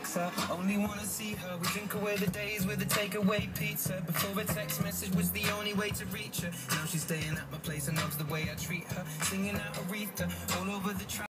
weeks I only wanna see her. We drink away the days with a takeaway pizza. Before a text message was the only way to reach her. Now she's staying at my place and loves the way I treat her. Singing out Aretha all over the track.